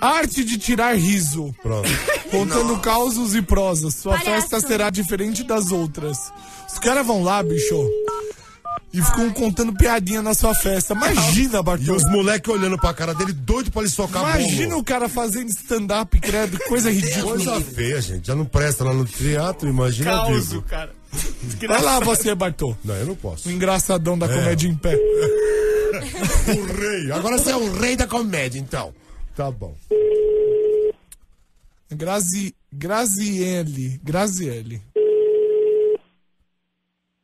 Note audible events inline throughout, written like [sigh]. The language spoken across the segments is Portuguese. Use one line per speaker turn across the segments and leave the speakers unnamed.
Arte de tirar riso.
Pronto.
Contando causos e prosas. Sua
Palhaço.
festa será diferente das outras. Os caras vão lá, bicho. E ficam contando piadinha na sua festa. Imagina,
E
Bartô.
os moleques olhando pra cara dele, doido pra ele socar a
Imagina o cara fazendo stand-up, credo. Coisa ridícula.
Coisa feia, gente. Já não presta lá no teatro, imagina
Causo,
vivo.
cara. Vai lá você, Bartô.
Não, eu não posso.
O engraçadão da comédia em pé. [laughs]
O rei. Agora você é o rei da comédia, então. Tá bom.
Grazi, Graziele. Graziele.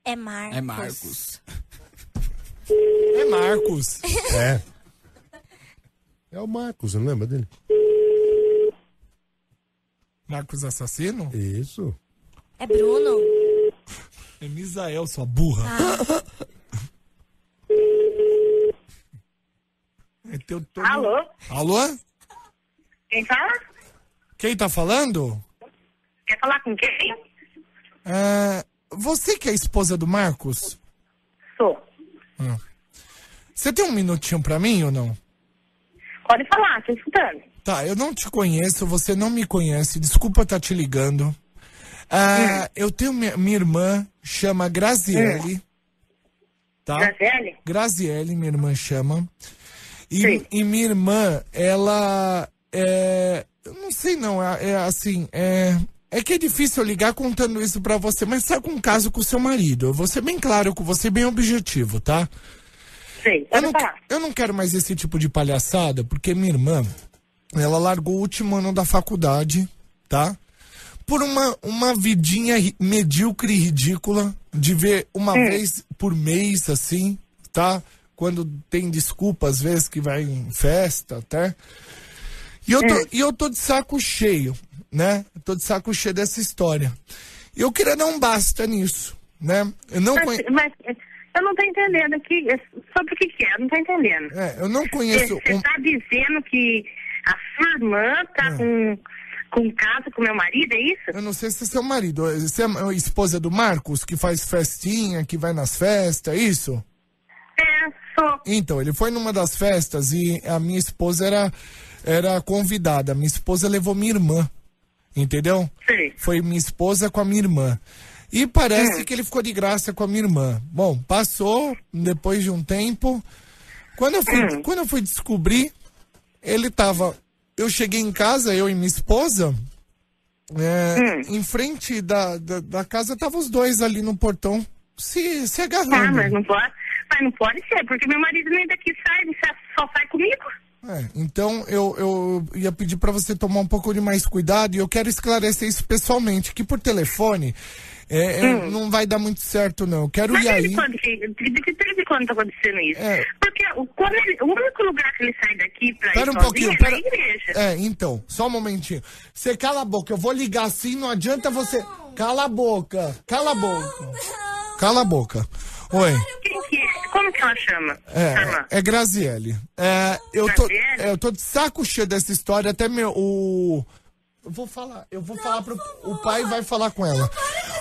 É Marcos.
É Marcos. [laughs]
É Marcos. [laughs]
É. É o Marcos, não lembra dele?
Marcos assassino?
Isso.
É Bruno.
É Misael, sua burra. É [laughs] teu todo-
Alô?
Alô?
Quem fala?
Quem tá falando?
Quer falar com quem?
É, você que é a esposa do Marcos?
Sou.
Você tem um minutinho pra mim ou não?
Pode falar, tô escutando.
Tá, eu não te conheço, você não me conhece, desculpa estar te ligando. Ah, Eu tenho minha, minha irmã, chama Graziele. Tá?
Graziele?
Graziele, minha irmã chama. E,
Sim.
e minha irmã, ela é. Eu não sei não, é, é assim, é. É que é difícil eu ligar contando isso pra você, mas tá com um caso com o seu marido. Eu vou ser bem claro com você, bem objetivo, tá?
Sei,
Eu não, eu não quero mais esse tipo de palhaçada, porque minha irmã, ela largou o último ano da faculdade, tá? Por uma, uma vidinha medíocre e ridícula de ver uma vez por mês, assim, tá? Quando tem desculpa, às vezes, que vai em festa, até. E eu tô, e eu tô de saco cheio, né? Eu tô de saco cheio dessa história. E eu queria dar um basta nisso, né? Eu não,
Mas,
conhe-
mas eu não tô entendendo aqui sobre o que que é, eu não tô entendendo.
é, eu não
Você
conheço. um-
tá dizendo que a sua irmã tá com, com caso com meu marido, é isso?
Eu não sei se é seu marido. Você é a esposa do Marcos, que faz festinha, que vai nas festas, é isso? Então, ele foi numa das festas e a minha esposa era, era convidada. Minha esposa levou minha irmã. Entendeu?
Sei.
Foi minha esposa com a minha irmã. E parece que ele ficou de graça com a minha irmã. Bom, passou depois de um tempo. Quando eu fui, quando eu fui descobrir, ele tava. Eu cheguei em casa, eu e minha esposa. é, Em frente da, da, da casa, tava os dois ali no portão se, se agarrando.
Ah, mas não pode. Mas não pode ser, porque meu marido nem daqui sai, ele só- sai comigo.
É, então eu, eu ia pedir pra você tomar um pouco de mais cuidado e eu quero esclarecer isso pessoalmente, que por telefone é, é, não vai dar muito certo não. Eu quero
Hum. Mas
ir aí.
quando, desde quando tá acontecendo isso?
É.
Porque o, quando ele- o único lugar que ele sai daqui pra
Pera
ir
um pouquinho,
é
pera.
na igreja.
É, então, só um momentinho. Você cala a boca, eu vou ligar assim, não adianta você. Cala a boca, cala a boca. Cala a boca. Oi.
É? Chama?
É, é Graziele. É, eu, tô, é, eu tô de saco cheio dessa história, até meu. O, eu vou falar, eu vou falar pro. O pai vai falar com ela.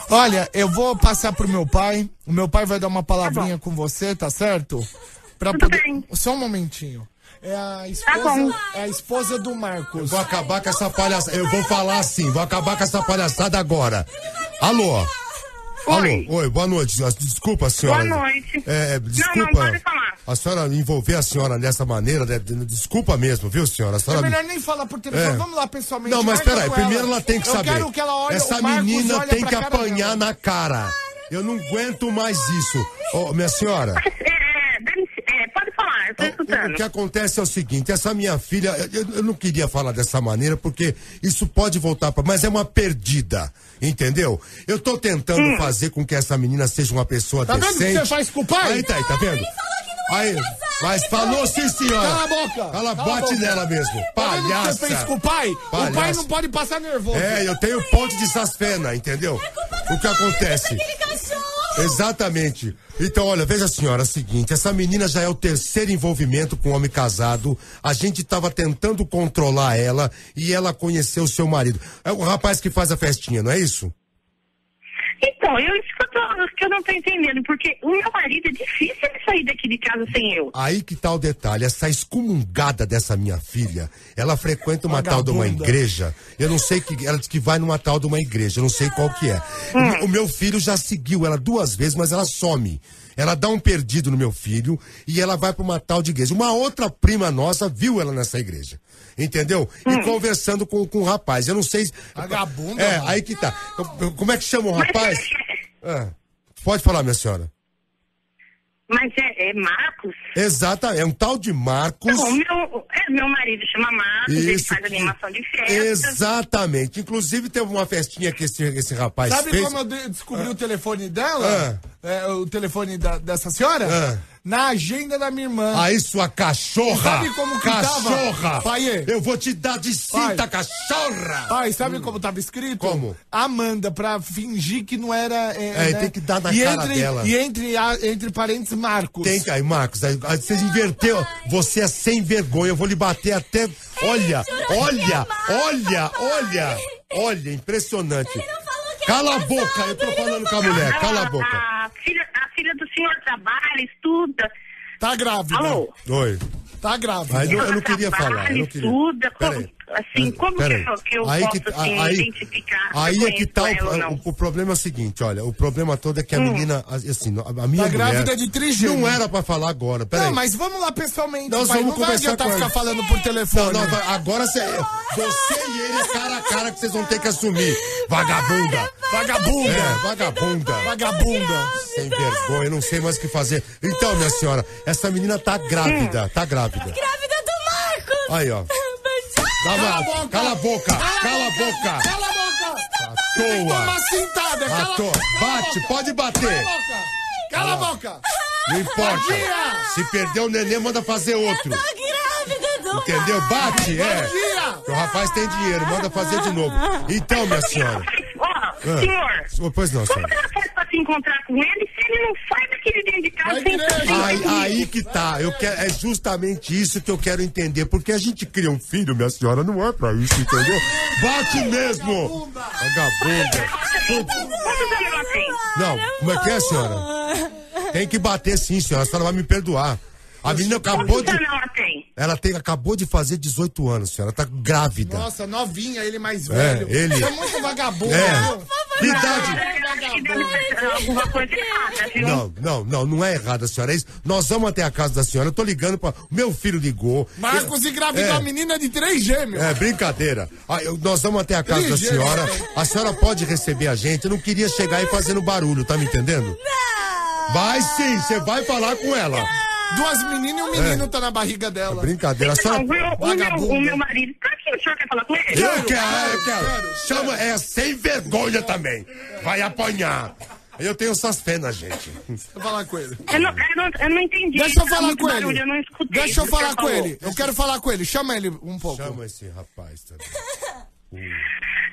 Olha, eu vou passar pro meu pai. O meu pai vai dar uma palavrinha com você, tá certo? Pra
Tudo
poder.
bem.
Só um momentinho. É a
Tá
esposa,
bom.
é a esposa do Marcos.
Vou acabar com essa palhaçada. Eu vou falar assim, vou acabar com essa palhaçada agora. Alô?
Oi.
Alô? Oi, boa noite. Desculpa, senhora.
Boa noite.
É,
Não,
desculpa.
não, pode falar.
A senhora envolver a senhora dessa maneira, né? Desculpa mesmo, viu, senhora? A
É
senhora
melhor nem falar por telefone.
É.
Vamos lá pessoalmente.
Não, mas peraí, primeiro ela tem que
eu
saber.
Quero que ela olhe,
Essa menina tem que apanhar
dela.
na cara. Eu não aguento mais isso. Ô, minha senhora.
Eu tô
O,
escutando.
o que acontece é o seguinte, essa minha filha, eu, eu não queria falar dessa maneira, porque isso pode voltar para, mas é uma perdida, entendeu? Eu tô tentando fazer com que essa menina seja uma pessoa
Hum. Tá vendo que
decente.
você faz com o pai?
Aí tá, aí, tá vendo? Aí, mas falou sim, senhora.
Cala a boca!
Ela
Cala
bote. Tá nela mesmo.
Tá que
Palhaça.
você fez com o pai? O pai
Palhaça.
não pode passar nervoso.
É, eu tenho ponte de sasfena, entendeu? O que acontece? Exatamente. Então, olha, veja a senhora, é o seguinte, essa menina já é o terceiro envolvimento com um homem casado. A gente estava tentando controlar ela e ela conheceu o seu marido. É o rapaz que faz a festinha, não é isso?
Então, eu, isso que eu não tô entendendo, porque o meu marido é difícil ele sair daqui de casa sem eu.
Aí que tá o detalhe, essa excomungada dessa minha filha, ela frequenta uma tal de uma
Vagabunda.
igreja, eu não sei que, ela diz que vai numa tal de uma igreja, eu não sei qual que é. O meu filho já seguiu ela duas vezes, mas ela some. Ela dá um perdido no meu filho e ela vai pra uma tal de igreja. Uma outra prima nossa viu ela nessa igreja. Entendeu? E conversando com, com o rapaz. Eu não sei. se-
Vagabunda,
É,
mano.
aí que tá. Como é que chama o
Mas
rapaz?
é-
Ah, pode falar, minha senhora.
Mas é, é Marcos?
Exata, é um tal de Marcos.
O meu, é, meu marido chama Marcos, ele
Isso
faz
que-
animação de festa.
Exatamente. Inclusive teve uma festinha que esse, esse rapaz
Sabe
fez.
como eu de- descobri o telefone dela? É, o telefone da- dessa senhora?
Ah.
Na agenda da minha irmã.
Aí, sua cachorra!
Sabe como que tava?
cachorra!
Pai,
Eu vou te dar de cinta,
Pai.
cachorra!
Pai, sabe como tava escrito?
Como?
Amanda, pra fingir que não era. É,
É,
né?
tem que dar na
e
cara
entre,
dela.
E entre, a- entre parênteses, Marcos.
Tem que. Aí, Marcos, aí, aí você inverteu. Você é sem vergonha. Eu vou lhe bater até. Olha, olha, olha, olha, olha, impressionante. Cala a boca, eu tô falando com a mulher, cala a boca.
A filha, a filha do senhor trabalha, estuda.
Tá grávida.
Alô?
Oi.
Tá grávida.
Aí não- eu não queria
trabalha,
falar. Eu não queria.
estuda,
Pera
como-
aí.
Assim, como que eu-
aí.
que eu
Aí
posso,
que-
assim,
aí-
identificar
Aí é que tá o,
não?
o, o problema é o seguinte, olha, o problema todo é que a menina, assim, a, a minha
Tá
mulher
grávida de trigêmeo.
não era pra falar agora, peraí.
Não, mas vamos lá pessoalmente.
Nós
pai.
vamos
não vai
conversar
adiantar
com
ficar
ela.
falando por
Não,
telefone.
não, vai- agora cê, você e ele cara a cara que vocês vão ter que assumir. Vagabunda.
Vagabunda.
É, vagabunda.
Vagabunda.
Sem vergonha, não sei mais o que fazer. Então, minha senhora, essa menina tá grávida, tá grávida.
Grávida do Marcos!
Aí, ó. Dá uma- Cala a boca, cala a boca.
Cala a boca.
À
Toma
toa.
cintada.
À
Cala, cala a
Bate,
boca.
pode
Cala a
bater.
boca. Cala a boca.
Não importa. Se perder o neném, manda fazer outro. Entendeu? Bate, é. O rapaz tem dinheiro, manda fazer de novo. Então, minha senhora. Ah.
senhor,
Pois não,
como
senhora.
Se encontrar com ele se ele não sai daquele dentro de casa sem
Aí, aí que tá, eu quero, é justamente isso que eu quero entender, porque a gente cria um filho, minha senhora, não é pra isso, entendeu? Bate mesmo! Vagabunda!
Quantos anos ela tem?
Não, como é que é, senhora? Tem que bater sim, senhora, a senhora vai me perdoar. A menina acabou de.
ela tem?
Ela tem, acabou de fazer 18 anos, senhora, tá grávida.
Nossa, novinha, ele mais velho.
ele-
Você é muito vagabundo.
É. Não, não, não, não é errado, senhora. É isso. Nós vamos até a casa da senhora. Eu tô ligando para. Meu filho ligou.
Marcos engravidou
É.
a menina de três gêmeos.
É, brincadeira. Ah, eu- nós vamos até a casa da
Ligeiro.
senhora. A senhora pode receber a gente. Eu não queria chegar aí fazendo barulho, tá me entendendo? Vai sim, você vai falar com ela.
Duas meninas e um menino tá na barriga dela.
Brincadeira. A
Não,
senhora.
o, meu, o, meu,
Vagabundo.
o meu marido tá aqui, o senhor quer falar com ele?
Eu quero, eu quero. Chama, é sem vergonha também. Vai apanhar. Eu tenho essas penas, gente.
Deixa eu falar com ele.
Eu não, eu não, eu não entendi.
Deixa eu
Tá
falar com
barulho,
ele.
Eu não escutei.
Deixa eu falar com
falou.
ele. Eu quero falar com ele. Chama ele um pouco.
Chama esse rapaz também.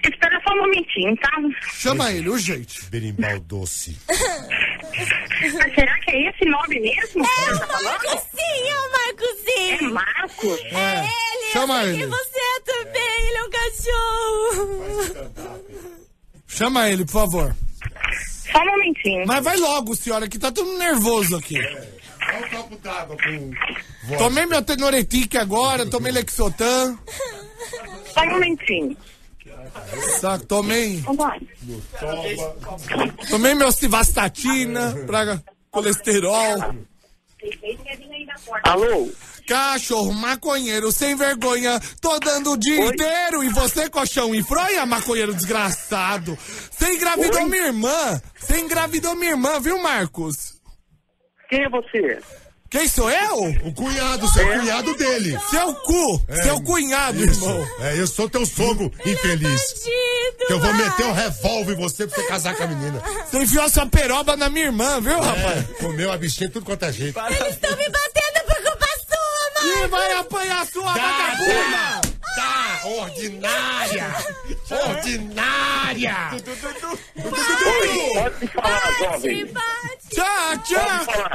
Espera só um momentinho, tá?
Chama ele, urgente.
Berimbau doce. [laughs]
Mas será que é esse nome mesmo você tá falando?
Marcos sim, é o Marcos
É! Marcos?
É ele!
Chama
eu sei
ele.
que você é também, ele é um cachorro!
Chama ele, por favor.
Só um momentinho.
Mas vai logo, senhora, que tá todo nervoso aqui.
Olha o copo d'água com.
Tomei meu tenoretique agora, tomei Lexotan.
Só um momentinho.
Saco, tomei. Tomei meu civastatina pra colesterol.
Alô?
Cachorro, maconheiro, sem vergonha, tô dando o dia inteiro e você, colchão e fronha, maconheiro desgraçado. Você engravidou minha irmã, você engravidou minha irmã, viu, Marcos?
Quem é você?
Quem sou eu?
O cunhado, seu cunhado dele.
Seu cu, seu cunhado,
Isso.
irmão.
É, eu sou teu sogro infeliz.
Bandido!
Que eu vou meter um revólver em você pra você casar com a menina.
Você enfiou sua peroba na minha irmã, viu, rapaz?
Comeu a bichinha tudo quanto é jeito.
Eles estão me batendo por culpa sua, mano!
E vai apanhar sua
Tá,
vagabunda!
Ordinária! Ordinária!
Pode falar,
Bate, bate!
Tchau, tchau!
Pode falar.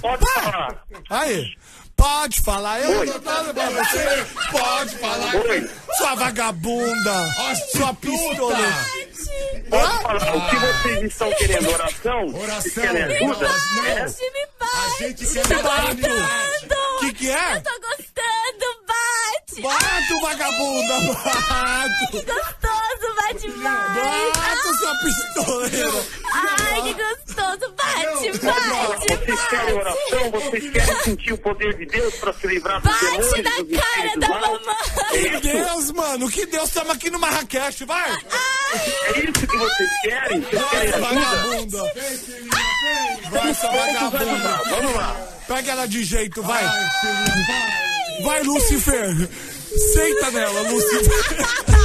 Pode falar.
Aí, Pode falar, eu
Oi.
tô falando pra você. Pode falar.
Oi.
Sua vagabunda. Sua pistola.
Posso falar o que vocês estão querendo? Oração?
Oração.
querem ajuda?
Não.
É?
Bate, me
A
bate.
gente quer
Tô
trabalho.
gostando.
Que que é?
Eu tô bate.
Bate, vagabunda. Bate.
Que gostoso, bate mais.
Bate, sua pistoleira.
Ai, que gostoso, bate,
Fala,
bate,
Vocês querem oração?
bate.
Vocês querem sentir o poder de Deus para se livrar dos demônios?
Bate na cara da
maus?
Que
mamãe.
Deus, mano. Que Deus. Estamos aqui no Marrakech, vai.
É isso que vocês querem? Vocês
Vai,
querem
vagabunda. Vai, vagabunda.
vamos lá.
Pega ela de jeito, vai. Vai, Lucifer. Senta nela, Lucifer.